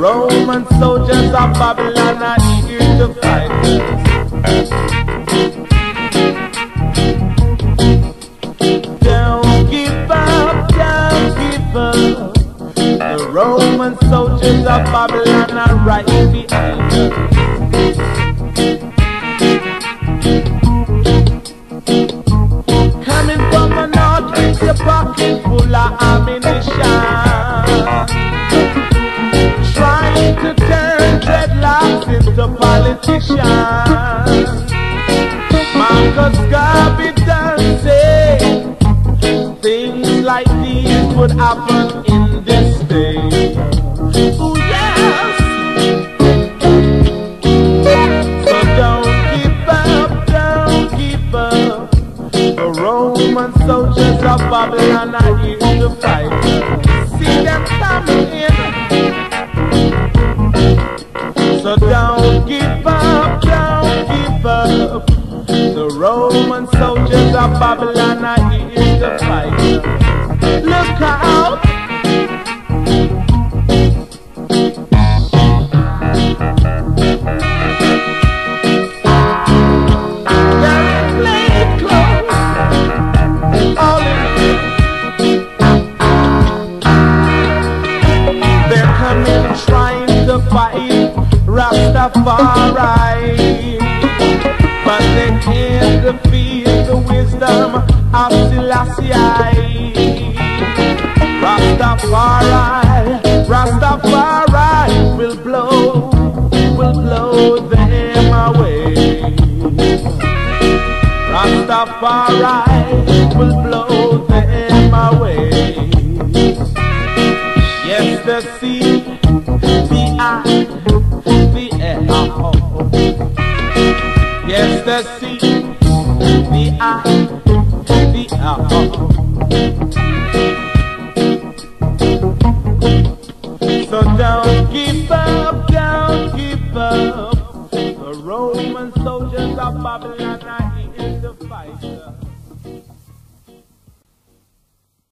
Roman soldiers of Babylon are here to fight Don't give up, don't give up. The Roman soldiers of Babylon are right behind us. Coming from the north with your pocket full of ammunition. Into politicians. Marcus Garvey done say things like these would happen in this day. Oh yes. So don't give up, don't give up. The Roman soldiers of Babylon are here to fight. See them coming Roman soldiers of Babylon are here to fight. Look out! They're Rastafari, Rastafari will blow, will blow them away Rastafari will blow them away. Yes, the sea, the eye, the air. Yes, the sea, the eye, so don't give up, don't give up. The Roman soldiers of Babylon are in the fight.